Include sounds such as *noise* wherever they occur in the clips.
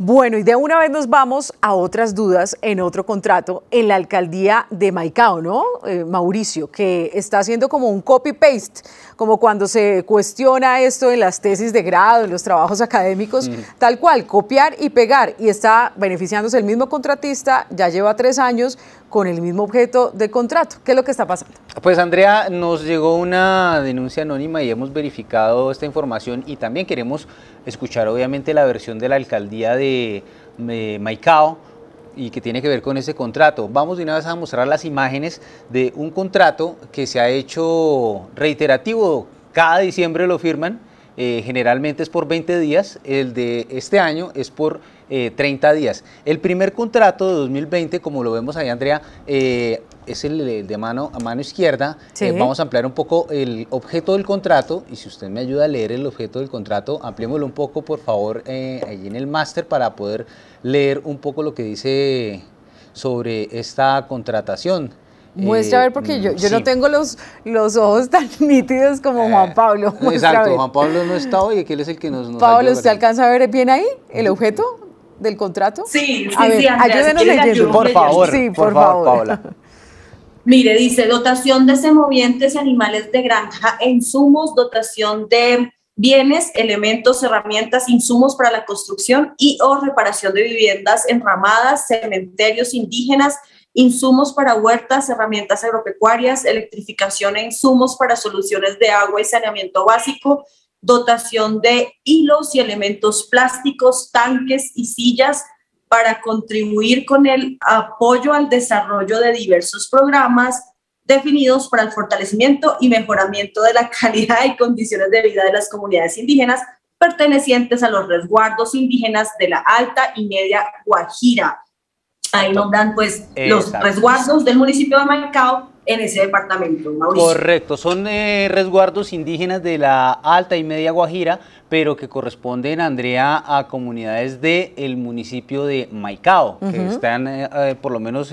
Bueno, y de una vez nos vamos a otras dudas en otro contrato en la alcaldía de Maicao, ¿no? Eh, Mauricio, que está haciendo como un copy-paste, como cuando se cuestiona esto en las tesis de grado, en los trabajos académicos, tal cual, copiar y pegar, y está beneficiándose el mismo contratista, ya lleva tres años con el mismo objeto de contrato. ¿Qué es lo que está pasando? Pues Andrea, nos llegó una denuncia anónima y hemos verificado esta información y también queremos escuchar obviamente la versión de la alcaldía de, Maicao y que tiene que ver con ese contrato. Vamos de una vez a mostrar las imágenes de un contrato que se ha hecho reiterativo, cada diciembre lo firman, eh, generalmente es por 20 días, el de este año es por 30 eh, días. El primer contrato de 2020, como lo vemos ahí, Andrea, eh, es el, de mano a mano izquierda. Eh, vamos a ampliar un poco el objeto del contrato y si usted me ayuda a leer el objeto del contrato, ampliémoslo un poco, por favor, allí en el máster para poder leer un poco lo que dice sobre esta contratación. Muestra a ver, porque yo, yo no tengo los, los ojos tan *laughs* nítidos como Juan Pablo. *laughs* exacto, Juan Pablo no está hoy, que él es el que nos, nos Pablo, ¿usted alcanza a ver bien ahí el objeto? Del contrato? Sí, sí, a ver, sí, ayúdenos leyendo. Por favor, sí, por, favor, Paola. *laughs* Mire, dice dotación de semovientes y animales de granja e insumos, dotación de bienes, elementos, herramientas, insumos para la construcción y o reparación de viviendas enramadas, cementerios indígenas, insumos para huertas, herramientas agropecuarias, electrificación e insumos para soluciones de agua y saneamiento básico, dotación de hilos y elementos plásticos, tanques y sillas para contribuir con el apoyo al desarrollo de diversos programas definidos para el fortalecimiento y mejoramiento de la *laughs* calidad y condiciones de vida de las comunidades indígenas pertenecientes a los resguardos indígenas de la Alta y Media Guajira. Ahí nombran pues los resguardos del municipio de Maicao en ese departamento, Mauricio. Correcto, son eh, resguardos indígenas de la Alta y Media Guajira, pero que corresponden, Andrea, a comunidades del municipio de Maicao, que están, eh, eh, por lo menos,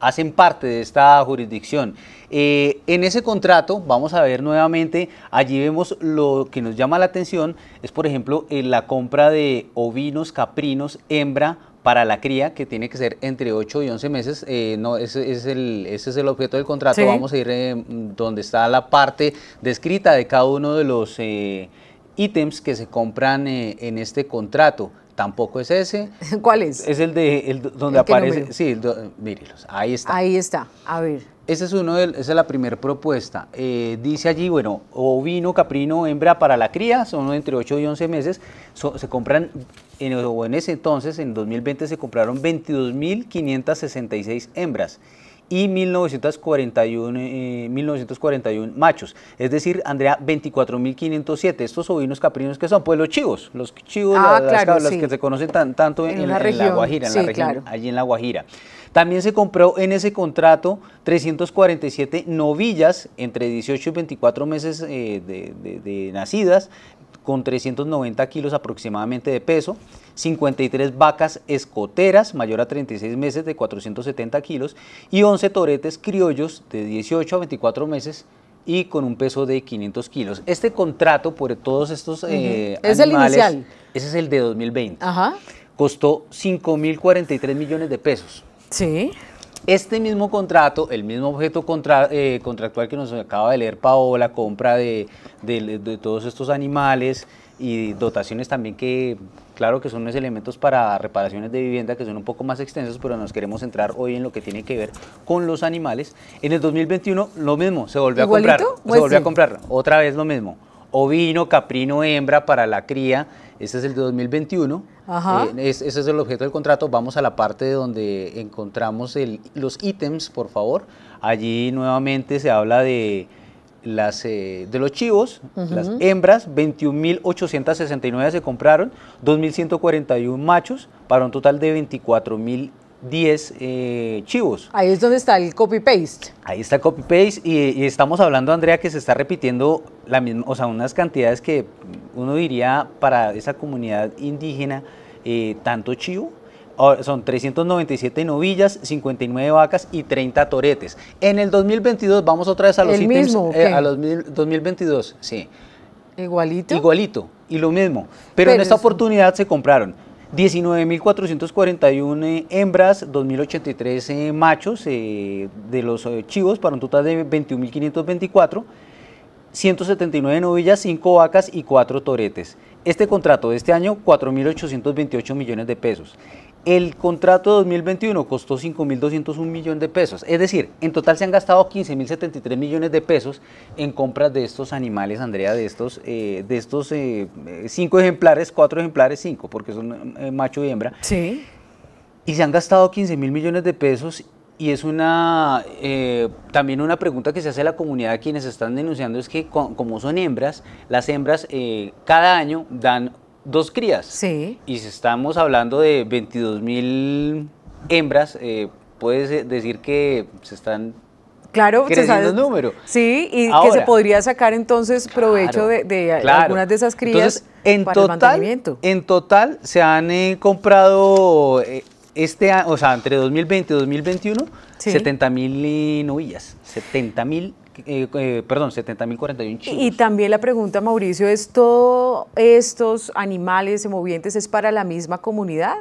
hacen parte de esta jurisdicción. en ese contrato, vamos a ver nuevamente, allí vemos lo que nos llama la atención, es por ejemplo la compra de ovinos, caprinos, hembra, para la cría, que tiene que ser entre 8 y 11 meses, eh, no, ese, es el, ese es el objeto del contrato, vamos a ir eh, donde está la parte descrita de cada uno de los eh, ítems que se compran en este contrato. Tampoco es ese. *laughs* ¿Cuál es? Es el de el, donde aparece. Sí, mírelos, ahí está. Ahí está, a ver. Ese es uno de, esa es la primera propuesta. dice allí, bueno, ovino, caprino, hembra para la cría, son entre 8 y 11 meses, se compran en, o en ese entonces, en 2020, se compraron 22.566 hembras y 1941, 1941 eh, machos. Es decir, Andrea, 24.507. Estos ovinos caprinos que son, pues los chivos, los chivos, ah, las, que se conocen tanto en, la, Guajira, en la región, allí en la Guajira. También se compró en ese contrato 347 novillas entre 18 y 24 meses eh, de nacidas, con 390 kilos aproximadamente de peso, 53 vacas escoteras mayor a 36 meses de 470 kilos y 11 toretes criollos de 18 a 24 meses y con un peso de 500 kilos. Este contrato por todos estos eh, ¿Es el inicial? Ese es el de 2020. Ajá. Costó 5.043 millones de pesos. Sí. Este mismo contrato, el mismo objeto eh, contractual que nos acaba de leer Paola, compra de, todos estos animales y dotaciones también que, claro que son unos elementos para reparaciones de vivienda que son un poco más extensos, pero nos queremos entrar hoy en lo que tiene que ver con los animales. En el 2021 lo mismo, se volvió a comprar. Se pues volvió a comprar, otra vez lo mismo. Ovino, caprino, hembra para la cría este es el de 2021. Eh, ese es el objeto del contrato. Vamos a la parte donde encontramos los ítems, por favor. Allí nuevamente se habla de las eh, de los chivos, las hembras, 21.869 se compraron, 2.141 machos, para un total de 24.000 10 eh, chivos. Ahí es donde está el copy-paste. Ahí está el copy-paste y, estamos hablando, Andrea, que se está repitiendo la misma, o sea, unas cantidades que uno diría para esa comunidad indígena, eh, tanto chivo, son 397 novillas, 59 vacas y 30 toretes. En el 2022 vamos otra vez a los ítems, eh, a los 2022, sí. Igualito. Igualito, y lo mismo. Pero, en esta oportunidad se compraron 19.441 hembras, 2.083 machos de los chivos para un total de 21.524. 179 novillas, 5 vacas y 4 toretes. Este contrato de este año, 4.828 millones de pesos. El contrato de 2021 costó 5.201 millones de pesos. Es decir, en total se han gastado 15.073 millones de pesos en compras de estos animales, Andrea, de estos, eh, de estos eh, cinco ejemplares, cuatro ejemplares, cinco, porque son eh, macho y hembra. Sí. Y se han gastado 15 mil millones de pesos y es una también una pregunta que se hace a la comunidad quienes están denunciando es que como son hembras, las hembras cada año dan dos crías. Sí. Y si estamos hablando de 22 mil hembras, eh, puedes decir que se están Claro, creciendo el número. Sí, y que se podría sacar entonces provecho de, algunas de esas crías en para total, el mantenimiento. En total se han eh, comprado eh, este o sea, entre 2020 y 2021, 70 mil novillas, 70 mil eh, eh, perdón, 70.041 chivos. Y también la pregunta, Mauricio, ¿es todos estos animales movientes es para la misma comunidad?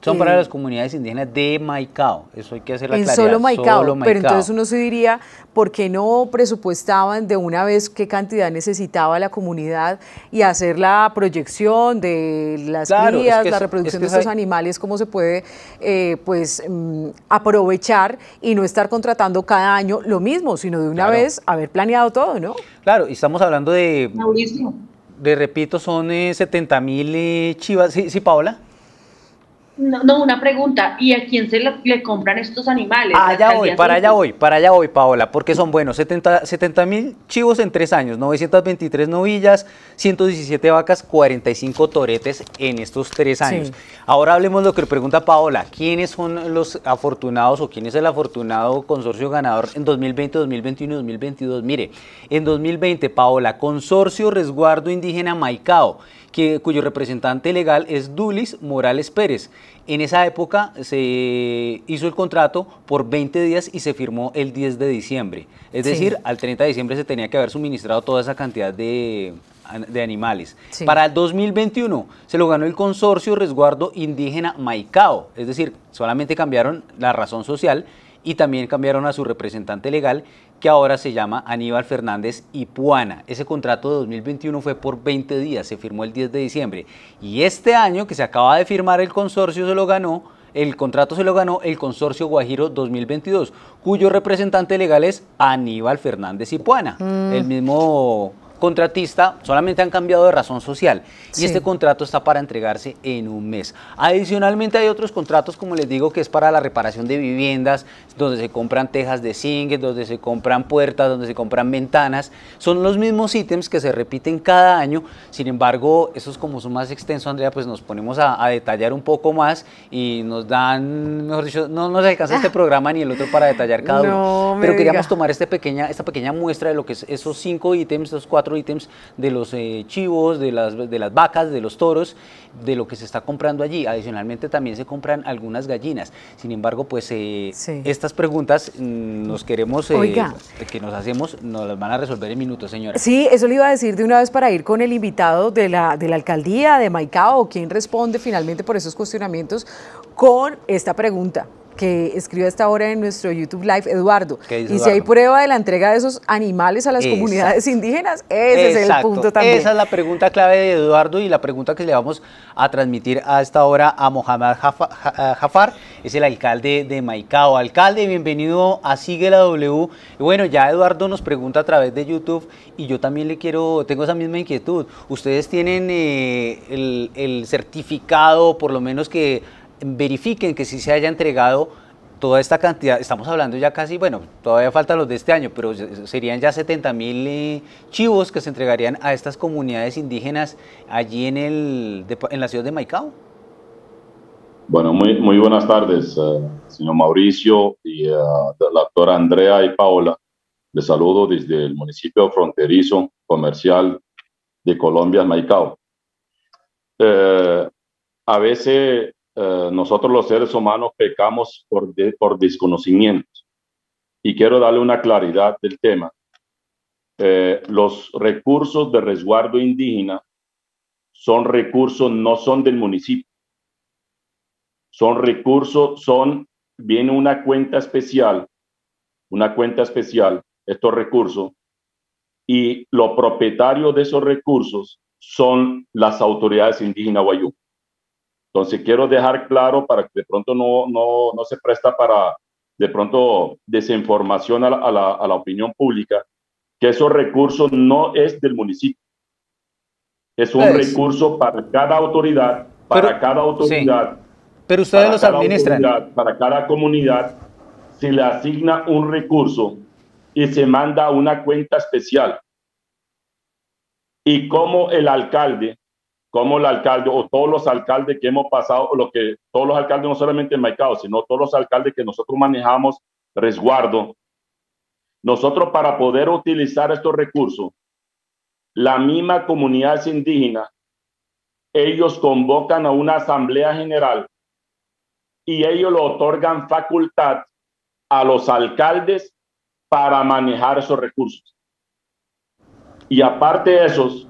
Son para las comunidades indígenas de Maicao, eso hay que hacer la en Solo Maicao, pero entonces uno se diría, ¿por qué no presupuestaban de una vez qué cantidad necesitaba la comunidad y hacer la proyección de las crías, la reproducción de estos animales, cómo se puede eh, pues mm, aprovechar y no estar contratando cada año lo mismo, sino de una vez haber planeado todo, ¿no? Claro, y estamos hablando de... Mauricio. De, repito, son 70 eh, mil eh, chivas. ¿Sí, sí, Paola? No, una pregunta. ¿Y a quién se le, compran estos animales? Allá voy, para allá voy, para allá voy, Paola, porque son buenos. 70 mil chivos en tres años, 923 novillas, 117 vacas, 45 toretes en estos tres años. Ahora hablemos de lo que pregunta Paola. ¿Quiénes son los afortunados o quién es el afortunado consorcio ganador en 2020, 2021 y 2022? Mire, en 2020, Paola, Consorcio Resguardo Indígena Maicao cuyo representante legal es Dulis Morales Pérez. En esa época se hizo el contrato por 20 días y se firmó el 10 de diciembre. Es decir, al 30 de diciembre se tenía que haber suministrado toda esa cantidad de, animales. Para el 2021 se lo ganó el consorcio Resguardo Indígena Maicao, es decir, solamente cambiaron la razón social y también cambiaron a su representante legal que ahora se llama Aníbal Fernández Ipuana. Ese contrato de 2021 fue por 20 días, se firmó el 10 de diciembre. Y este año que se acaba de firmar el consorcio se lo ganó, el contrato se lo ganó el consorcio Guajiro 2022, cuyo representante legal es Aníbal Fernández Ipuana, mm. el mismo contratista solamente han cambiado de razón social y este contrato está para entregarse en un mes. Adicionalmente hay otros contratos, como les digo, que es para la reparación de viviendas, donde se compran tejas de zinc, donde se compran puertas, donde se compran ventanas. Son los mismos ítems que se repiten cada año, sin embargo, esos como son más extensos, Andrea, pues nos ponemos a, detallar un poco más y nos dan, mejor dicho, no nos alcanza este *laughs* programa ni el otro para detallar cada uno. Pero queríamos tomar este pequeña, esta pequeña muestra de lo que es esos cinco ítems, esos cuatro ítems de los eh, chivos, de las, de las vacas, de los toros, de lo que se está comprando allí. Adicionalmente también se compran algunas gallinas. Sin embargo, pues eh, estas preguntas mm, nos queremos, eh, que nos hacemos, nos las van a resolver en minutos, señora. Sí, eso le iba a decir de una vez para ir con el invitado de la, de la alcaldía de Maicao, quien responde finalmente por esos cuestionamientos con esta pregunta que escribe hasta ahora en nuestro YouTube Live, Eduardo. Y si hay prueba de la entrega de esos animales a las comunidades indígenas, ese es el punto también. Esa es la pregunta clave de Eduardo y la pregunta que le vamos a transmitir a esta hora a Mohamed Jafar, es el alcalde de Maicao. Alcalde, bienvenido a Sigue la W. Y bueno, ya Eduardo nos pregunta a través de YouTube y yo también le quiero, tengo esa misma inquietud. Ustedes tienen eh, el, el certificado, por lo menos que verifiquen que sí se haya entregado toda esta cantidad, estamos hablando ya casi, bueno, todavía faltan los de este año, pero serían ya 70 mil eh, chivos que se entregarían a estas comunidades indígenas allí en, el, en la ciudad de Maicao. Bueno, muy, muy buenas tardes, eh, señor Mauricio y uh, la doctora Andrea y Paola. Les saludo desde el municipio fronterizo comercial de Colombia, Maicao. a veces eh, nosotros los seres humanos pecamos por, por desconocimiento. Y quiero darle una claridad del tema. Eh, los recursos de resguardo indígena son recursos, no son del municipio, son recursos, son, viene una cuenta especial, una cuenta especial, estos recursos, y los propietarios de esos recursos son las autoridades indígenas Guayú. Entonces, quiero dejar claro para que de pronto no, no, no se presta para de pronto desinformación a la, a, la, a la, opinión pública, que esos recursos no es del municipio. Es un es. recurso para cada autoridad, para Pero, cada autoridad. Sí. Pero ustedes los administran. Para cada comunidad se le asigna un recurso y se manda a una cuenta especial. Y como el alcalde, como el alcalde o todos los alcaldes que hemos pasado, lo que todos los alcaldes, no solamente en Maicao, sino todos los alcaldes que nosotros manejamos resguardo, nosotros para poder utilizar estos recursos, la misma comunidad indígena, ellos convocan a una asamblea general y ellos le otorgan facultad a los alcaldes para manejar esos recursos. Y aparte de esos,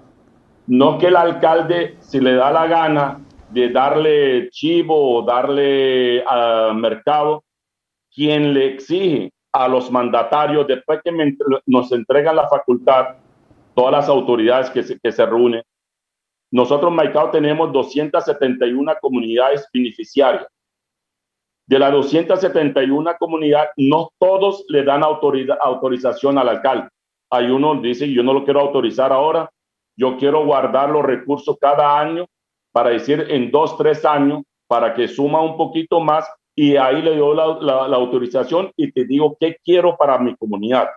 no que el alcalde, si le da la gana de darle chivo o darle uh, mercado, quien le exige a los mandatarios, después que nos entregan la facultad, todas las autoridades que se, que se reúnen, nosotros Maicao tenemos 271 comunidades beneficiarias. De las 271 comunidades, no todos le dan autorización al alcalde. Hay uno dice, yo no lo quiero autorizar ahora, yo quiero guardar los recursos cada año para decir en dos, tres años, para que suma un poquito más y ahí le doy la, la, la autorización y te digo qué quiero para mi comunidad.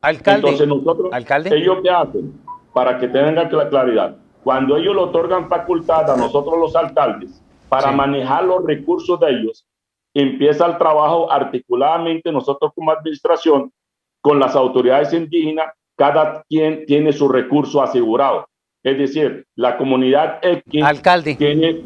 Alcalde. Entonces nosotros, alcalde. ellos qué hacen para que tengan la claridad. Cuando ellos le otorgan facultad a nosotros los alcaldes para sí. manejar los recursos de ellos, empieza el trabajo articuladamente nosotros como administración con las autoridades indígenas, cada quien tiene su recurso asegurado. Es decir, la comunidad X alcalde. tiene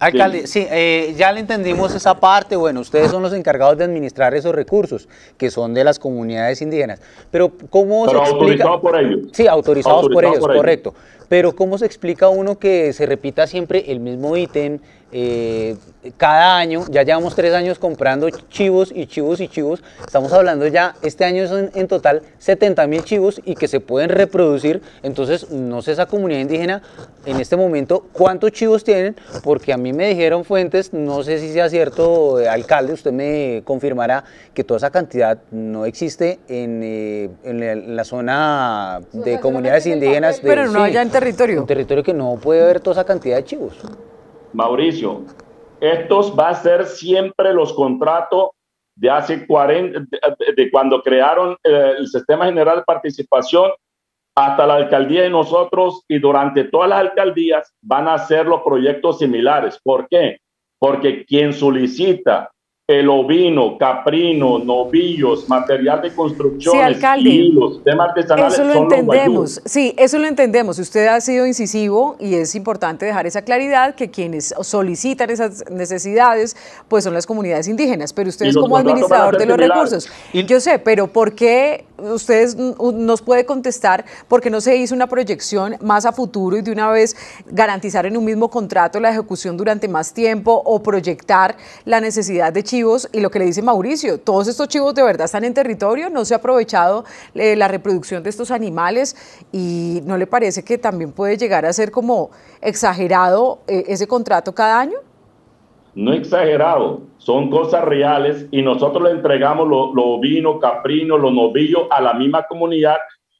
Alcalde, sí, eh, ya le entendimos esa parte. Bueno, ustedes son los encargados de administrar esos recursos, que son de las comunidades indígenas. Pero, ¿cómo Pero se explica? autorizados por ellos. Sí, autorizados, Autorizados por ellos, por ellos. correcto. Pero, ¿cómo se explica uno que se repita siempre el mismo ítem eh, cada año? Ya llevamos tres años comprando chivos y chivos y chivos. Estamos hablando ya, este año son en total 70 mil chivos y que se pueden reproducir. Entonces, no sé esa comunidad indígena en este momento cuántos chivos tienen, porque a mí me dijeron fuentes, no sé si sea cierto, eh, alcalde, usted me confirmará que toda esa cantidad no existe en, eh, en, la, en la, zona de comunidades indígenas. De, Pero no sí, allá en territorio. Un territorio que no puede haber toda esa cantidad de chivos. Mauricio, estos va a ser siempre los contratos de hace 40, de, de cuando crearon eh, el Sistema General de Participación hasta la alcaldía de nosotros y durante todas las alcaldías van a ser los proyectos similares. ¿Por qué? Porque quien solicita el ovino, caprino, novillos, material de construcción, sí, alcalde, hilos, temas artesanales. Eso lo entendemos, sí, eso lo entendemos. Usted ha sido incisivo y es importante dejar esa claridad que quienes solicitan esas necesidades, pues son las comunidades indígenas, pero usted es como administrador de los recursos. Y yo sé, pero ¿por qué ustedes nos puede contestar por qué no se hizo una proyección más a futuro y de una vez garantizar en un mismo contrato la ejecución durante más tiempo o proyectar la necesidad de chivos y lo que le dice Mauricio, todos estos chivos de verdad están en territorio, no se ha aprovechado eh, la reproducción de estos animales y no le parece que también puede llegar a ser como exagerado eh, ese contrato cada año? No exagerado, son cosas reales y nosotros le entregamos los lo ovinos, caprinos, los novillos a la misma comunidad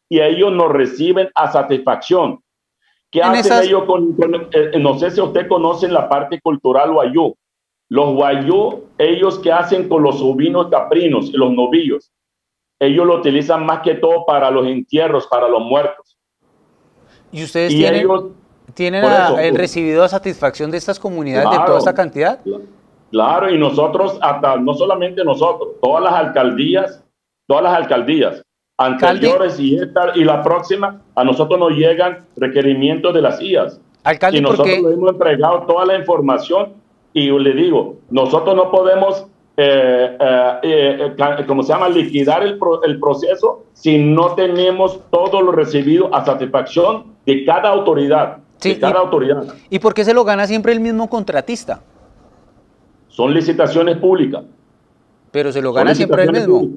y ellos nos reciben a satisfacción. ¿Qué hacen esas... ellos con, con eh, no sé si usted conoce la parte cultural guayú, los guayú, ellos que hacen con los ovinos caprinos y los novillos, ellos lo utilizan más que todo para los entierros, para los muertos. ¿Y ustedes y tienen, ellos, tienen a, eso, el recibido a satisfacción de estas comunidades claro, de toda esta cantidad? Claro, y nosotros, hasta no solamente nosotros, todas las alcaldías, todas las alcaldías anteriores y, esta, y la próxima, a nosotros nos llegan requerimientos de las IAS. Alcalde, y nosotros le hemos entregado toda la información y le digo, nosotros no podemos, eh, eh, eh, como se llama, liquidar el, pro, el, proceso si no tenemos todo lo recibido a satisfacción de cada autoridad. Sí, de cada y, autoridad. ¿Y por qué se lo gana siempre el mismo contratista? Son licitaciones públicas. Pero se lo gana siempre el mismo.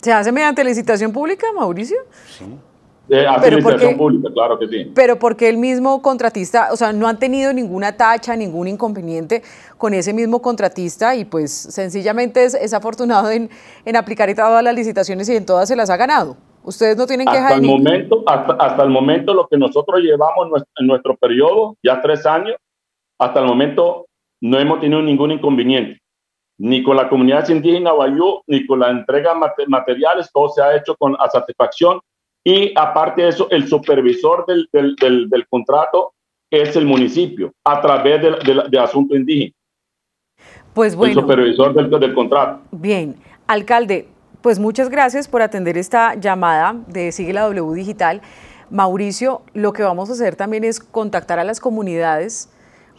¿Se hace mediante licitación pública, Mauricio? Sí. Eh, hace pero licitación pública, claro que sí. Pero porque el mismo contratista, o sea, no han tenido ninguna tacha, ningún inconveniente con ese mismo contratista y pues sencillamente es, afortunado en, en aplicar todas las licitaciones y en todas se las ha ganado. Ustedes no tienen queja hasta el momento hasta, hasta, el momento lo que nosotros llevamos en nuestro, periodo, ya tres años, hasta el momento no hemos tenido ningún inconveniente, ni con la comunidad indígena Bayú, ni con la entrega de materiales, todo se ha hecho con satisfacción y aparte de eso, el supervisor del, del, del, contrato es el municipio a través de, de, asunto indígena. Pues bueno. El supervisor del, del contrato. Bien, alcalde, pues muchas gracias por atender esta llamada de Sigue la W Digital. Mauricio, lo que vamos a hacer también es contactar a las comunidades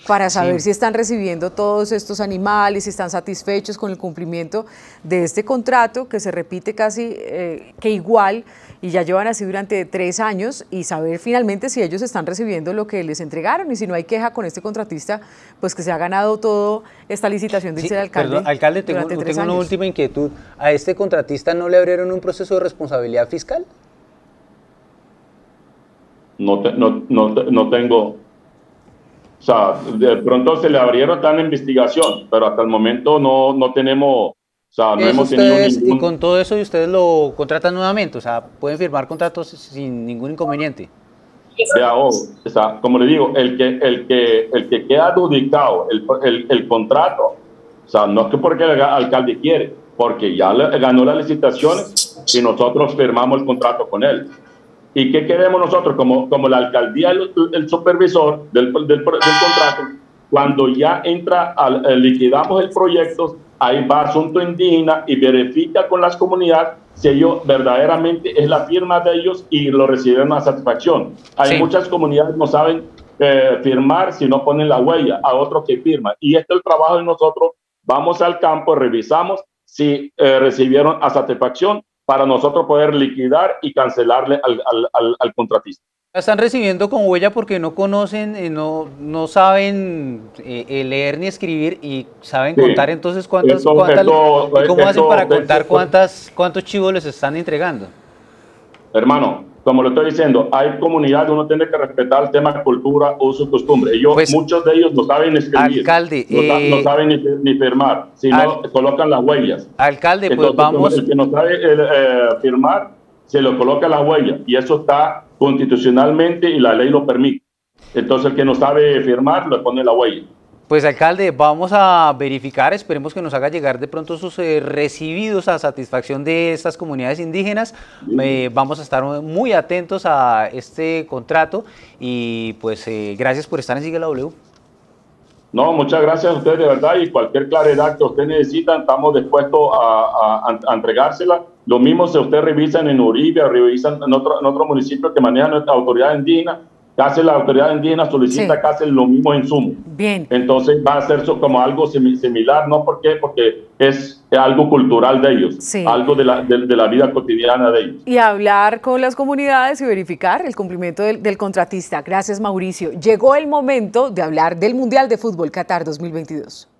para saber si están recibiendo todos estos animales, si están satisfechos con el cumplimiento de este contrato que se repite casi eh, que igual y ya llevan así durante tres años y saber finalmente si ellos están recibiendo lo que les entregaron y si no hay queja con este contratista, pues que se ha ganado todo esta licitación, dice el alcalde. Perdón, alcalde, tengo, tengo una última inquietud. ¿A este contratista no le abrieron un proceso de responsabilidad fiscal? No, no, no, no tengo, o sea, de pronto se le abrieron tan investigación, pero hasta el momento no, no tenemos o sea, no hemos tenido Y con todo eso, y ustedes lo contratan nuevamente, o sea, pueden firmar contratos sin ningún inconveniente. o sea, como le digo, el que, el que, el que queda adjudicado el, el, el, contrato, o sea, no es que porque el alcalde quiere, porque ya ganó las licitaciones y nosotros firmamos el contrato con él. ¿Y qué queremos nosotros? Como, como la alcaldía, el, el supervisor del, del, del, contrato, cuando ya entra, al, eh, liquidamos el proyecto, ahí va Asunto Indígena y verifica con las comunidades si ellos verdaderamente es la firma de ellos y lo reciben a satisfacción. Hay muchas comunidades que no saben eh, firmar si no ponen la huella a otros que firman. Y este es el trabajo de nosotros. Vamos al campo, revisamos si eh, recibieron a satisfacción para nosotros poder liquidar y cancelarle al, al, al contratista. Están recibiendo con huella porque no conocen, eh, no, no saben eh, leer ni escribir y saben contar entonces cuántas, cuántas cómo hacen para contar cuántas, cuántos chivos les están entregando. Hermano, como lo estoy diciendo, hay comunidades uno tiene que respetar el tema cultura, uso, costumbre. Ellos, pues, muchos de ellos no saben escribir, alcalde, no, eh, saben ni, firmar, sino colocan las huellas. Alcalde, pues vamos. El que no sabe firmar, se lo coloca las huellas y eso está constitucionalmente y la ley lo permite. Entonces el que no sabe firmar le pone la huella. Pues alcalde, vamos a verificar, esperemos que nos haga llegar de pronto sus eh, recibidos a satisfacción de estas comunidades indígenas. Eh, vamos a estar muy atentos a este contrato y pues eh, gracias por estar en Sigue la W. No, muchas gracias a ustedes de verdad y cualquier claridad que ustedes necesitan, estamos dispuestos a, entregársela. Lo mismo si ustedes revisan en Uribe revisan en otro, en otro municipio que maneja nuestra autoridad indígena, casi la autoridad indígena solicita casi lo mismo insumo. Bien. Entonces va a ser como algo similar, ¿no? ¿Por qué? Porque es algo cultural de ellos, algo de la, de, la, vida cotidiana de ellos. Y hablar con las comunidades y verificar el cumplimiento del, del contratista. Gracias, Mauricio. Llegó el momento de hablar del Mundial de Fútbol Qatar 2022.